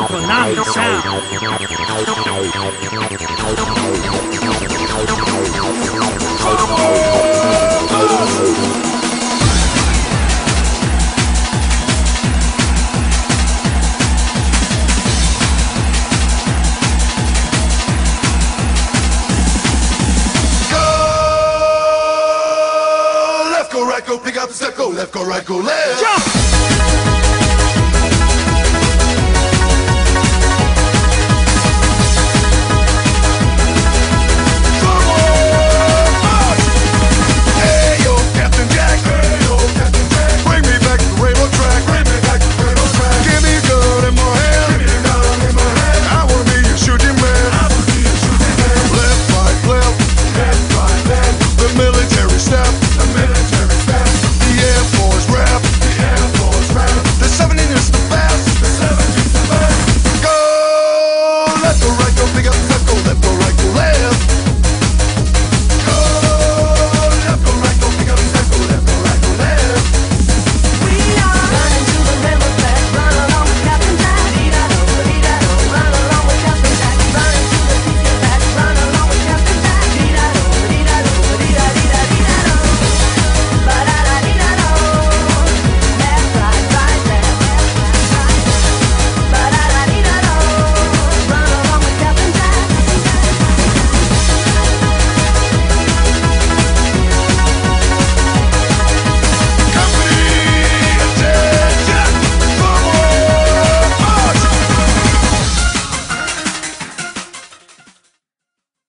Sound, sound. Go! Left, go, right, go, pick up the step, go left, go, right, go left.